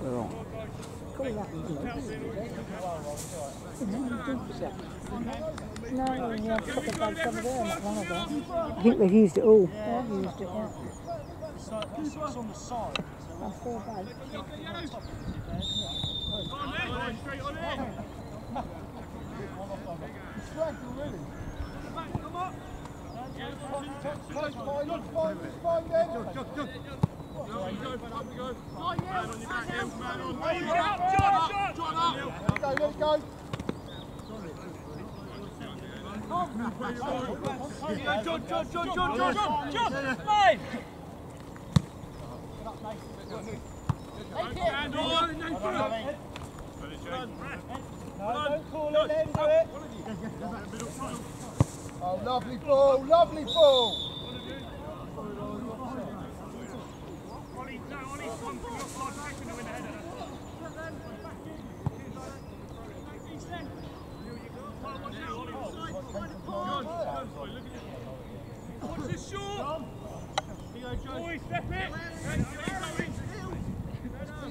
On. No, not one of them. I think they've used it all. Yeah, I've used it, yeah. On. That's bugs. It's flagged Oh, lovely ball, lovely ball. Be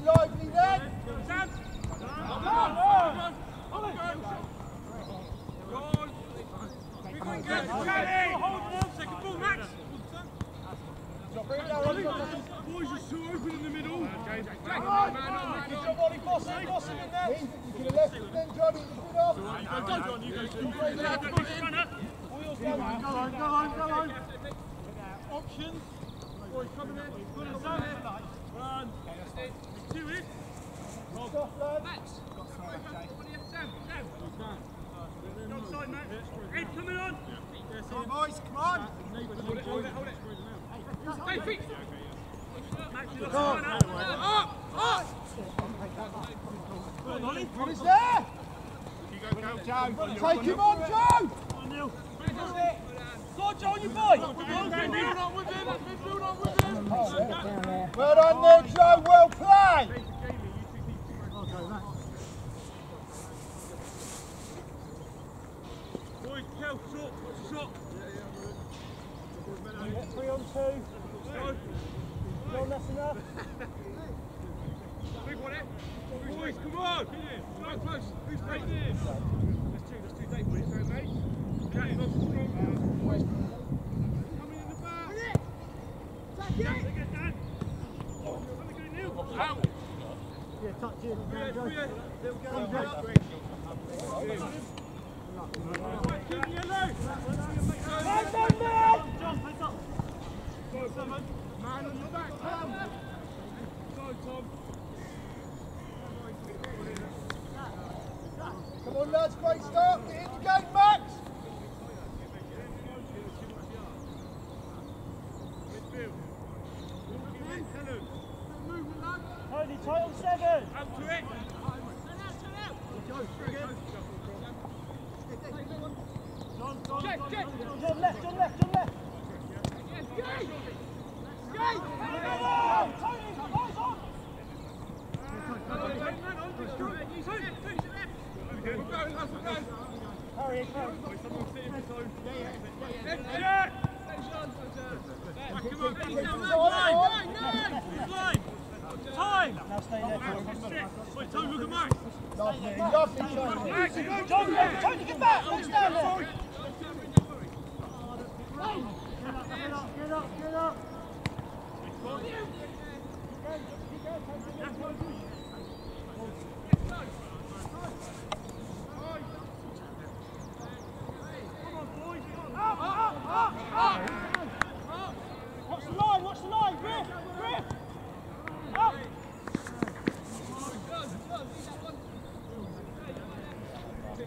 lively then. Bring it down, Ollie. Boys are too open in the middle. Good job, Ollie, boss him, boss him in. You could have left it then, Johnny. You could have. Wheels down. Go on, go on, go on. Options. Boys coming in. Put us on it. Run. Two it. Stuff, lads. Outside, Matt. Ed coming on. Come on, boys, come on. Hold it, hold it, hold it. Hey, feet. Max, you lost Come one on. out. Up, up. Go on, there. Take him on, Joe. One nil. Go Joe, you boy. Go on, midfield with him. On with him. Well done there, Joe. Well played. Boys, Kel, short, short. Three on two. John, that's enough. Man. Go, Simon. Man on your back. Come. Go, Tom. On, lads. Great start. Get in the game, Max. Midfield. Tell him. Tony, title seven. Out to it. Check, check. John left, John left, John left. Hurry, hurry. Now stay there, John. Look at Mike. Lovely, lovely, Tony. John, Tony, get back. Let's stand there. Get up, get up. Watch the line, watch the line. Griff, Griff. Up.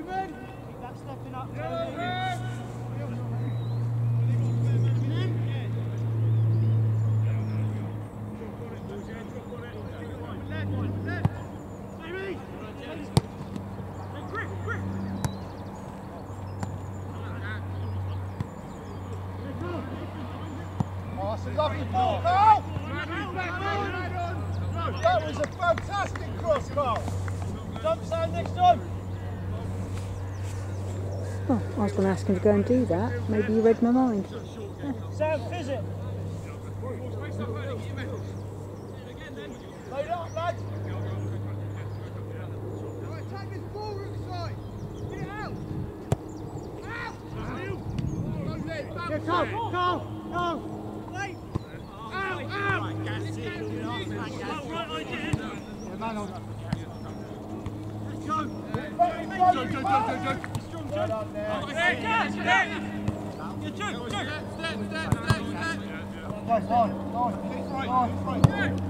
Keep that stepping up, Tony. Oh, that's a lovely ball, Carl. That was a fantastic cross, Carl. Jump Sam next time. Oh, I was going to ask him to go and do that. Maybe you read my mind. Sam, fizz it. Load up, lads. Right, take this ball, Rookside. Get it out. Out. Go, Lee, back. Yeah, go, go, go. Lee. Out, out. Yeah, man on. Go, go, go, go, go. Well done there. Nice, nice, nice,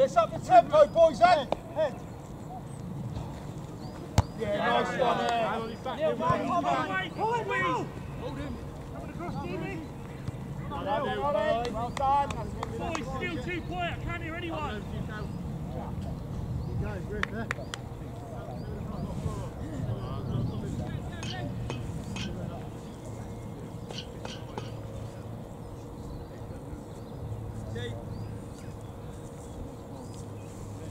let's up the tempo, boys, then. Head. Yeah, nice one there. Yeah, man, come on. Away, Pull it squeeze. now. Coming across, Jimmy. Well Ollie. Well done. Boys, still too quiet. I can't hear anyone. You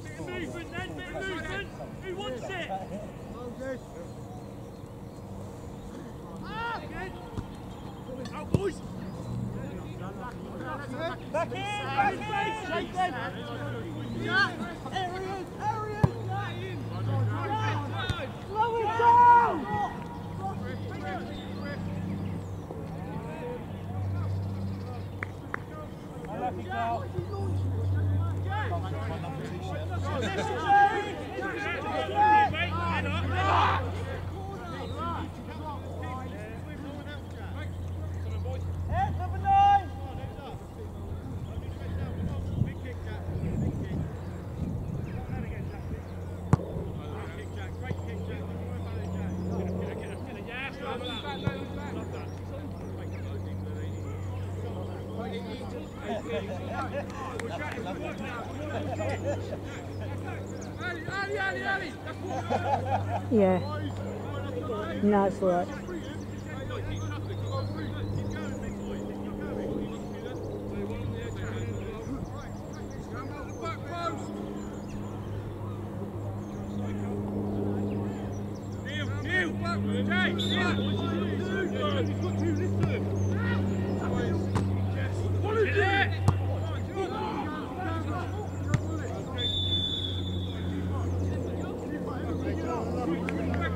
Bit of movement then, bit of movement. Who wants it? Out, boys. Back in, back in. Shake them. Yeah. Areas, areas. Slow it down. Head number nine. Yeah. No, it's all right.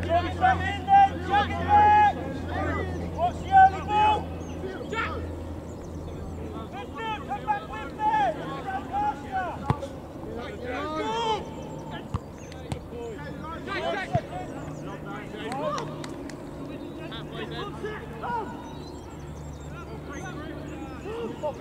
Get some in there, chuck it back. Watch the early ball. Victor, come back with me. Run past you.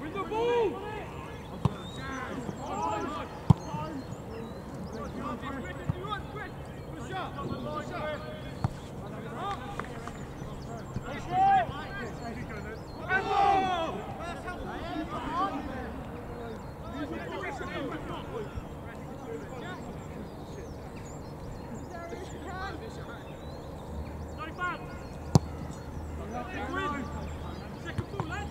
Win the ball! Not bad. Win. Second ball, lad.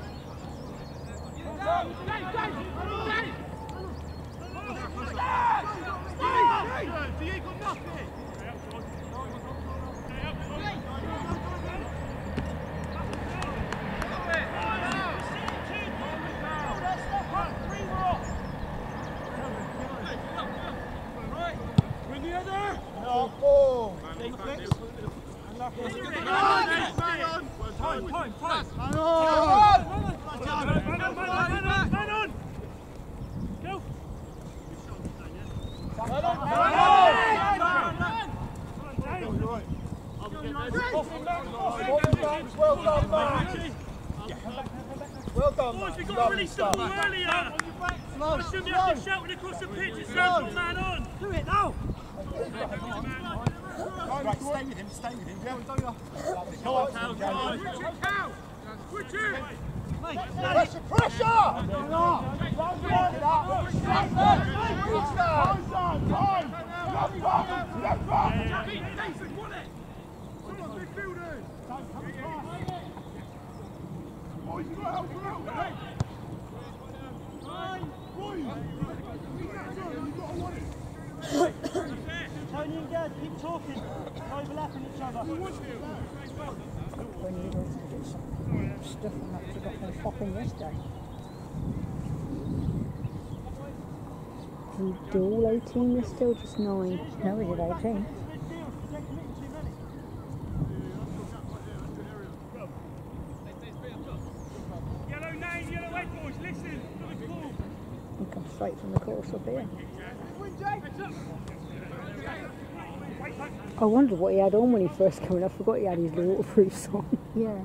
Win the other! Time, time, time! Man on, man on, man on, man on! Go! Well done, man. Well done, Boys, we've man. got to release the ball earlier! Slow, We shouldn't be able to shout it across the pitch, it's central man on! Do it now! Right, stay with him, stay with him. Yeah, don't you? Come on, Cal, come on! Switch it! Pressure, pressure! Tony and Gad, keep talking. Overlapping each other. When you also get some stuff and that forgot my shopping yesterday. Do, do all 18 We're still just 9? No, we did 18. Midfield, you don't commit too many. Yellow nine, yellow eight, boys, listen! Look at ball! You come straight from the course up here. I wondered what he had on when he first came in. I forgot he had his waterproofs on. Yeah.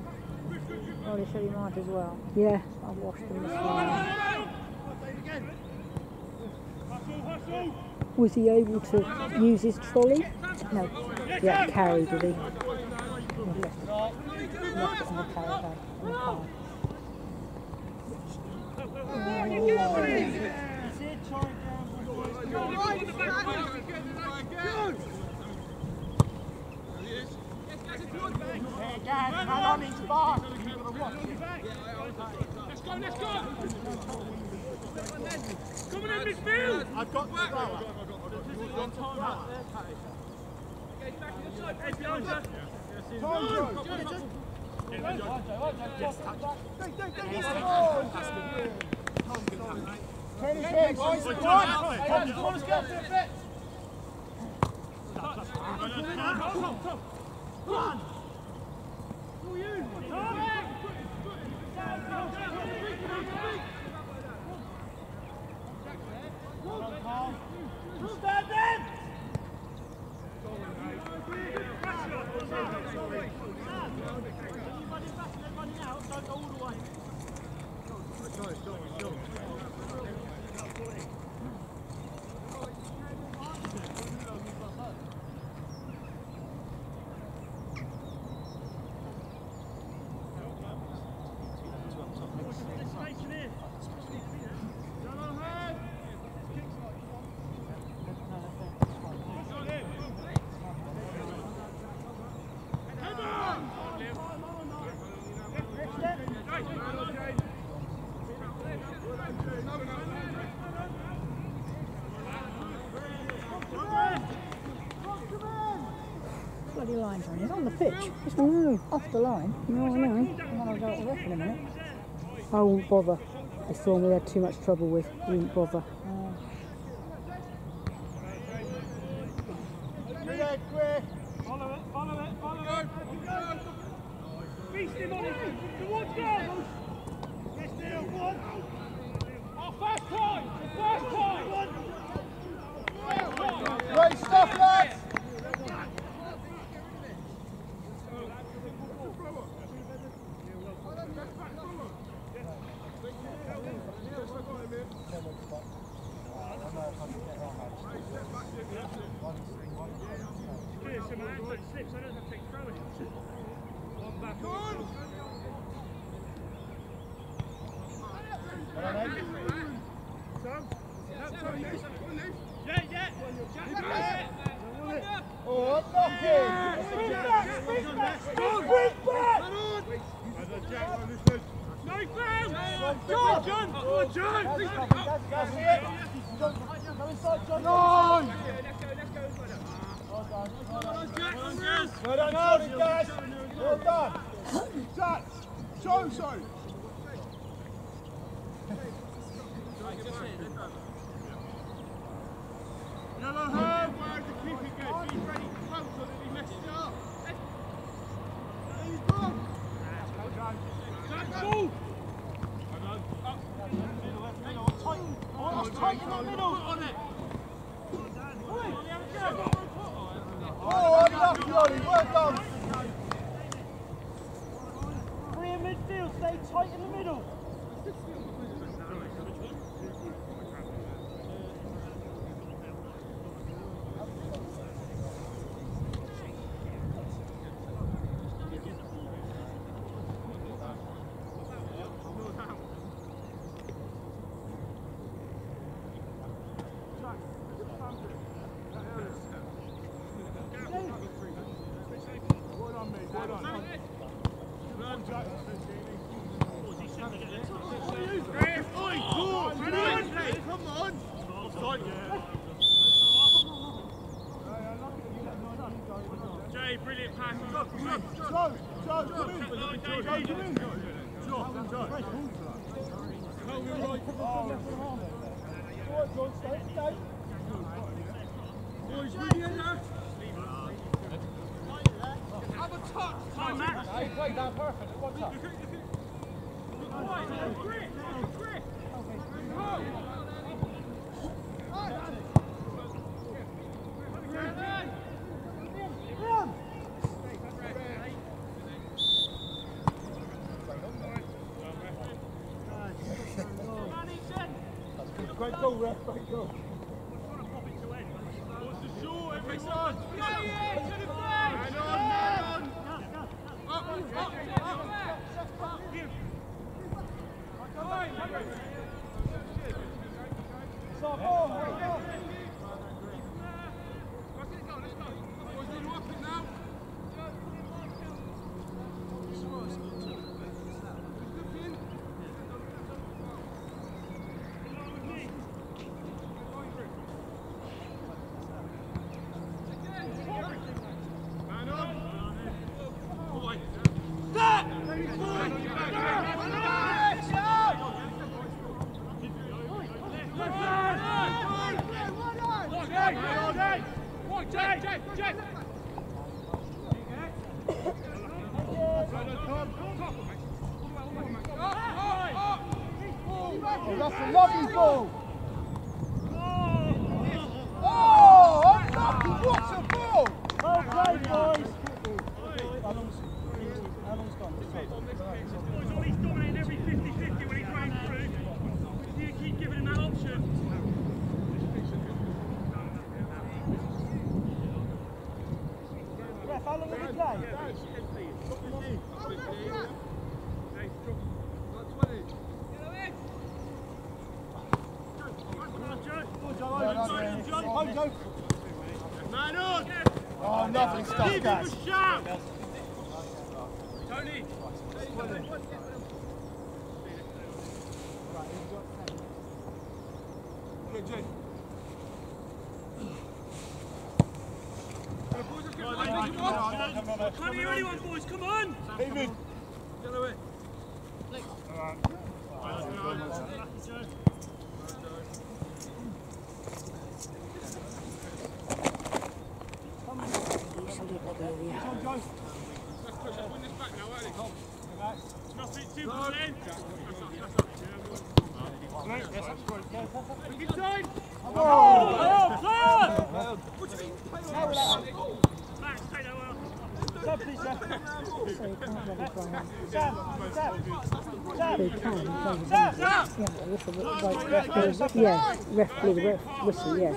Oh, they said he might as well. Yeah, I washed them this morning. Hustle, hustle! Was he able to use his trolley? No. To carry, did he? He left it, left it in the caravan, in the car. That's it, try and down. Hey, Gad, man on his bar. Let's go, let's go! Come on in midfield! I've got the thrower. Hey, behind you! Time, Joe. Finish it, boys. Come on. Come on, let's go for a bit. Bloody lines on. He's on the pitch. No, off the line. No, I know. I'm gonna go to ref in a minute. I won't bother. It's the one we had too much trouble with. We won't bother. Con over. Come on. Can't hear anyone, boys. Come on. David. Get away. Inside! Oh! Well done! What do you mean? Yeah, ref ref, whistle, yeah.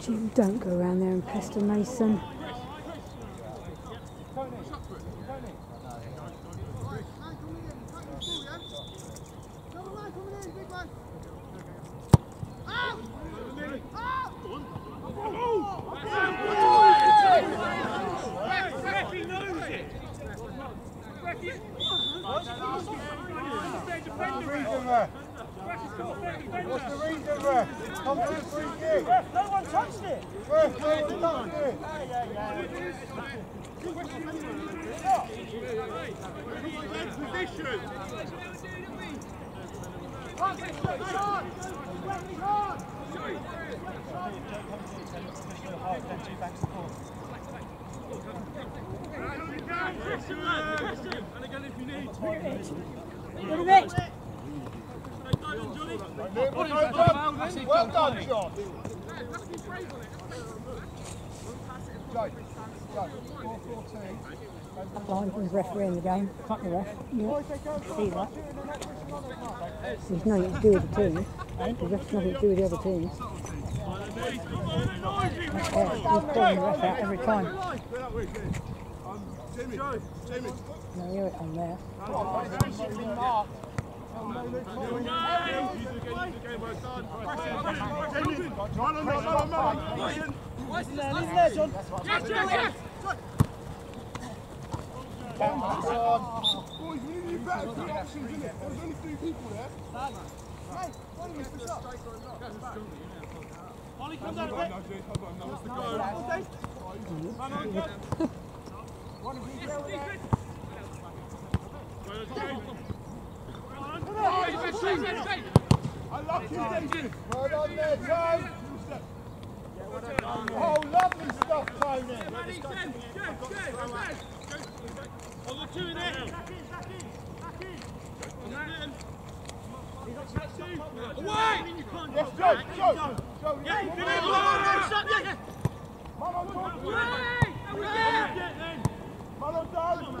Jim, don't go around there and pester Mason. Man coming in, cutting through, yeah? Another man coming in, big man. Out! Out! Referee knows it. Referee. reason there? What's the reason there? Come to the free kick. No one touched it. Ref, no one touched it. Position. And again, if you need. Look at it! Well done, John. Joe, Joe, 4-4-2. Blind was refereeing the game, cut the ref. Yeah. See that? There's nothing to do with the team. The ref's nothing to do with the other teams. Yeah, he's pulling the ref out every time. No, it on there. Three people there. Come down a bit. I love you, David. Well done there, Joe. Oh, lovely stuff, Tony. Man on down.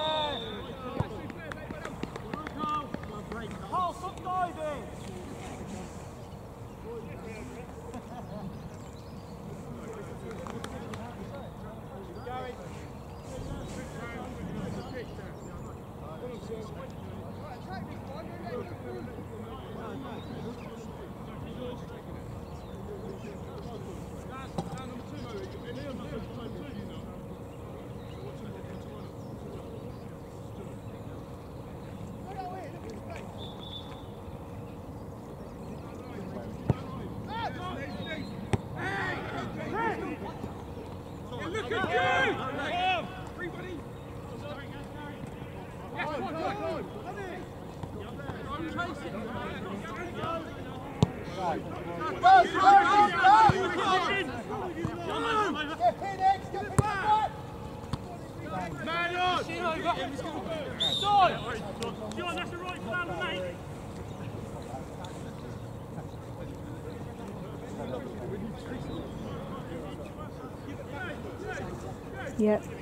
Yep.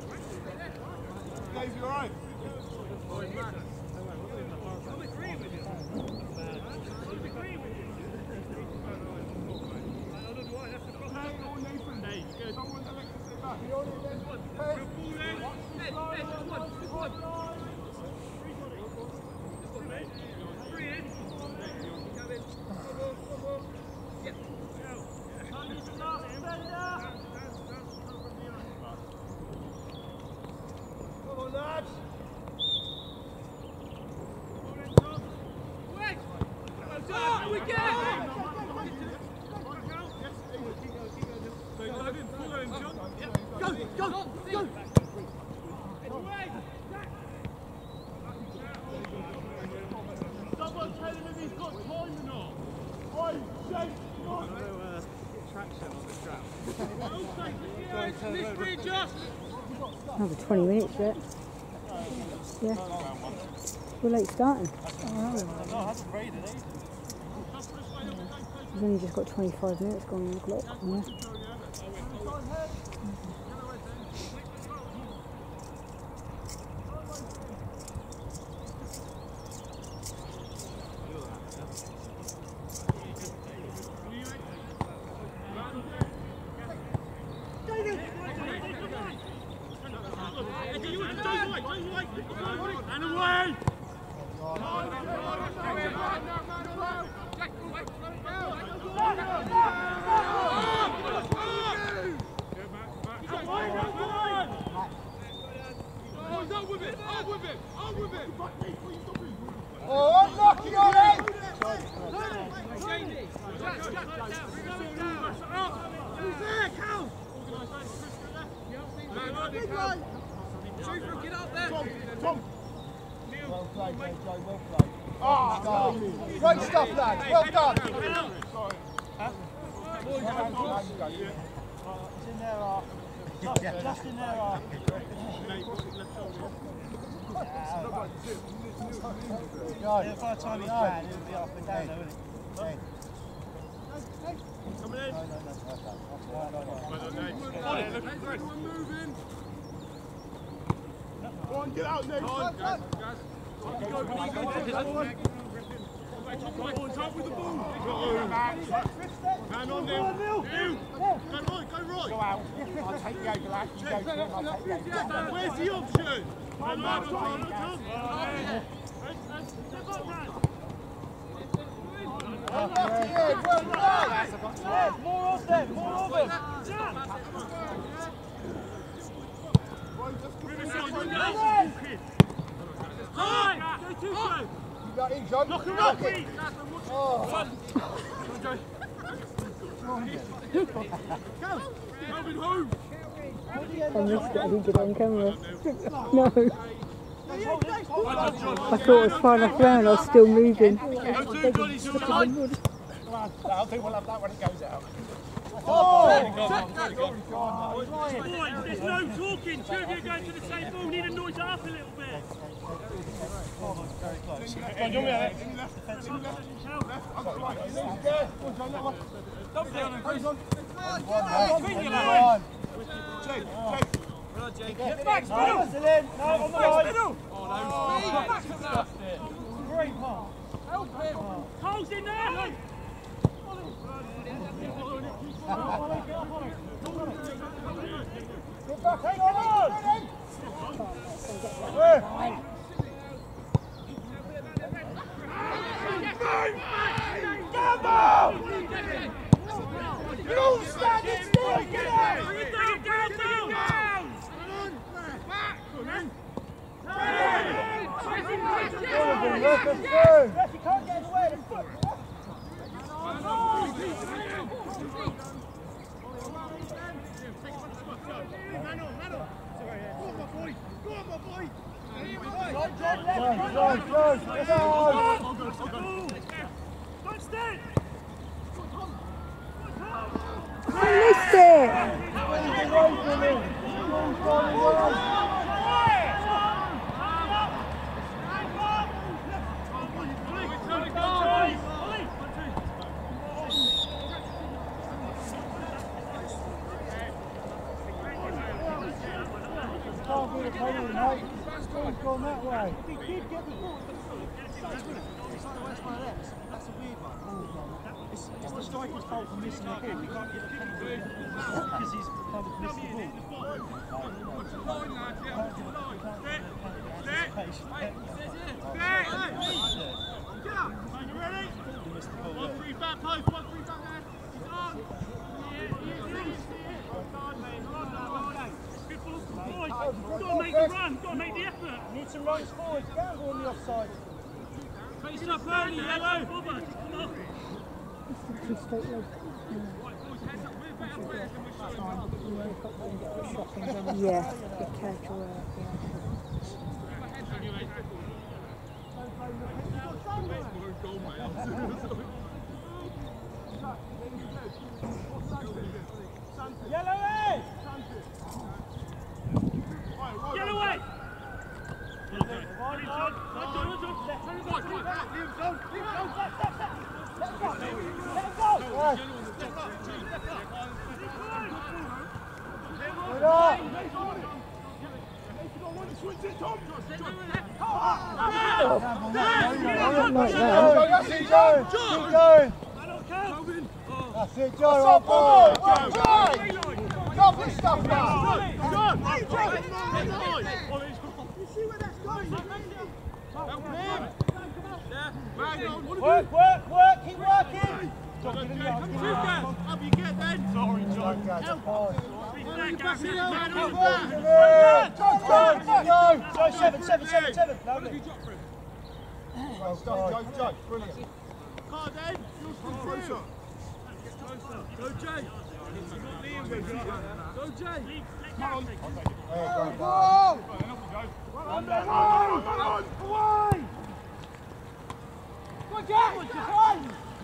Another 20 minutes yet. Yeah. We're late starting. We've only just got 25 minutes going on the clock. Yeah. And away! Oh, unlucky on it! Big one! Well played, JJ, well played. Ah, great stuff, lads. Well done. It's in there, uh, just, just in there, uh. Go. By the time he's bad, it'll be up and down, though, won't it? Coming in. No, no, no, no, no, no, no. On it, look at Chris. Go on, get out, Nick. Go on, guys. Go, go, go, go, with the ball. Man on there. You. Go right, go right. Go out. I'll take the overlap. You go for him, I'll take the overlap. Where's the option? Man, man, Tom, Tom. Unlucky, Ed. Well done. More of them, more of them. You got in, John. Knock him up, it. Oh. Melvin, who? I missed it. I didn't on camera. no. I thought it was far enough round. I was still moving. Johnny, to the line. I think we'll have that when it goes out. There's no talking. Two of you are going to the same ball. Need to noise up a little bit. Get on the. Great pass. Cole's in there. Get back, hang on. You're all standing still. Get out. Bring it down, down, down, down. Work us through. Yes, you can't get in the way. Let's put- Close, close, close. Get on. Don't stand. I missed it. Away from him. Ball's gone away. Can't be the penalty, mate. Ball's gone that way. He did get the ball, it's like the West one of. That's a weird one. It's, it's the striker's fault for missing the ball. He can't get the penalty because he's kind of missed the ball. One Forwards, forwards, down on the offside. Face up early, yellow. Come on. yeah, uh, yeah. Go, seven, seven, seven, seven. Lovely. Well done, Joe, Joe, brilliant. Go, Jay. Go, Jay. Go, Jack!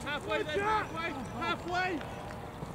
Halfway there, halfway, halfway!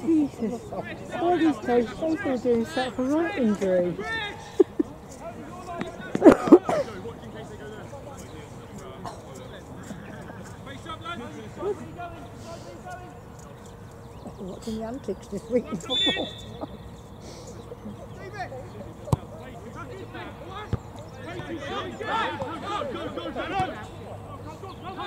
Jesus. All these days, they still doing stuff for right injury. Face up! Watching the antics this week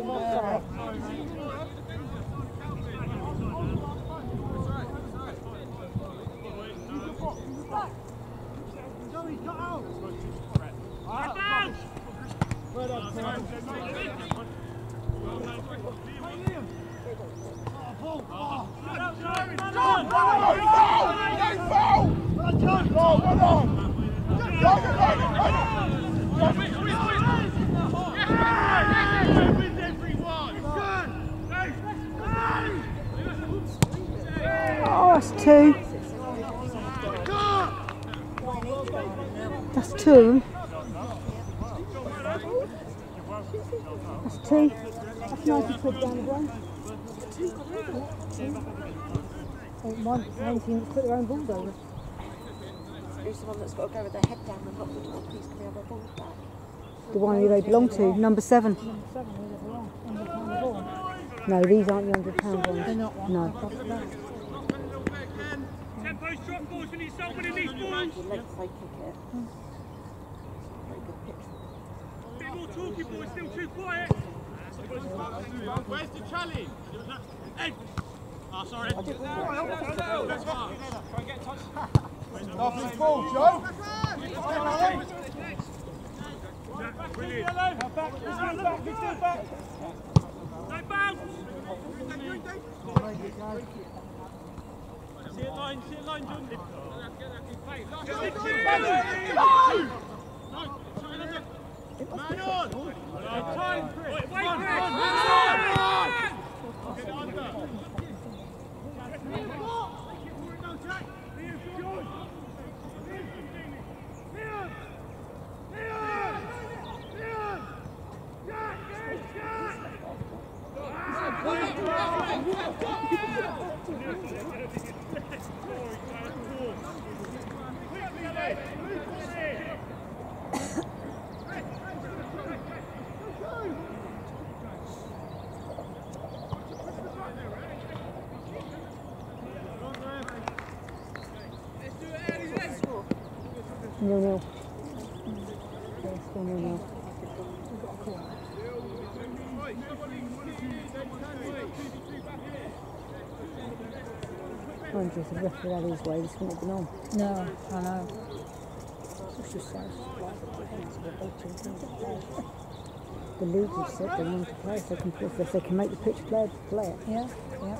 Come on. That's two. That's two. That's two. That's 90 quid down the drain. Oh, One, one team put their own balls over. Who's the one that's got to go with their head down and lock the door? Please, can we have our balls back? The one who they belong to, number seven. No, these aren't the hundred pound ones. They're not No. Tempo's drop balls, we need someone in these balls. Your legs side kick it. Very good pitch. Bit more talking, boys, still too quiet. Where's the challenge? Ed! Oh, sorry. That's fine. Off his ball, Joe. Brilliant. No bounce! See it line, see it line, John. Go! i'm just a the out of his way, this wouldn't be normal. on. No, I know exercise the league is set, they want to play, so they can, if they can make the pitch play, play it. Yeah, yeah.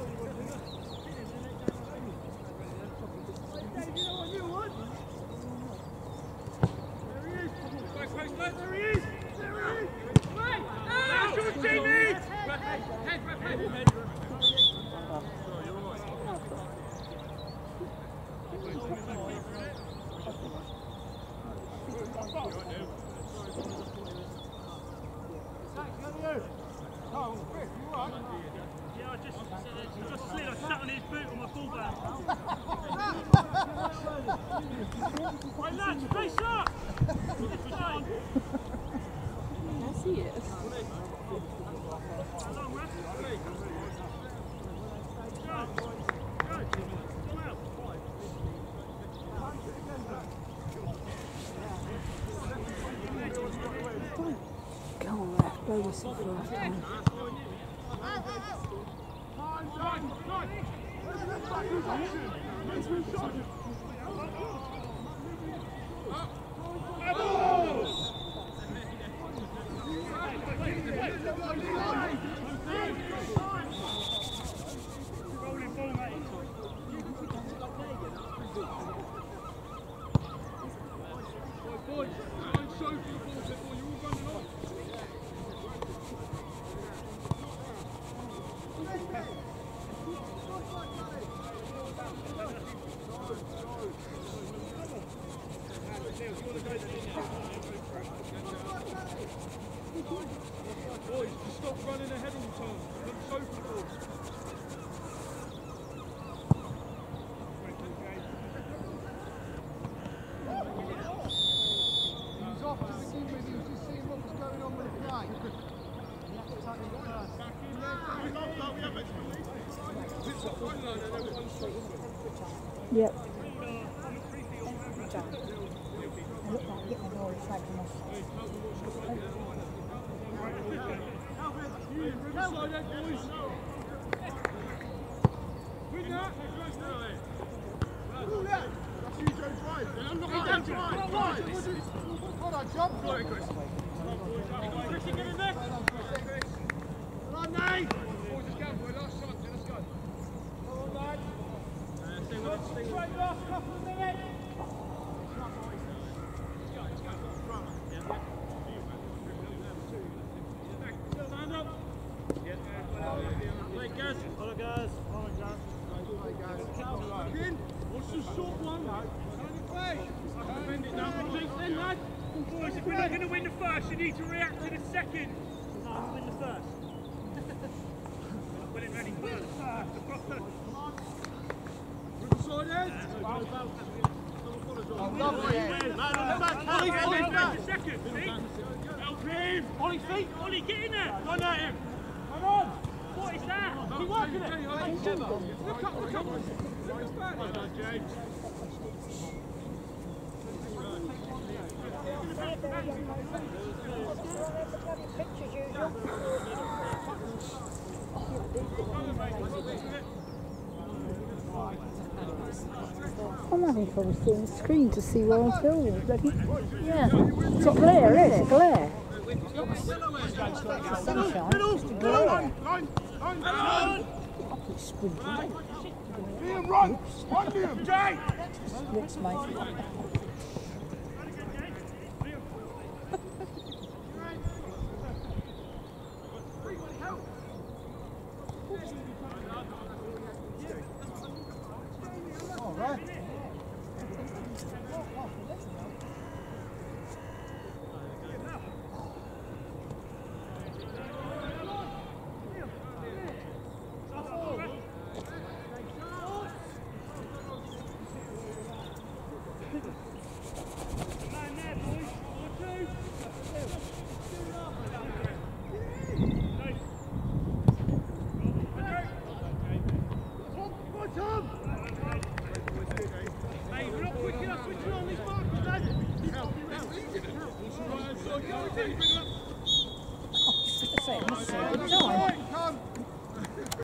Why not? Yes, he is. Go left, go whistle for time. Yep. Hold on, Chris. I'm having trouble seeing the screen to see where I'm filming. Yeah. It's a glare, is it? Glare. It's sunshine. It's Liam, run! Run, Liam! Jay! Mate.